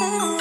Oh.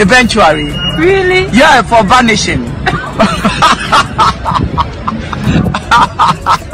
Eventually. Really? Yeah, for vanishing.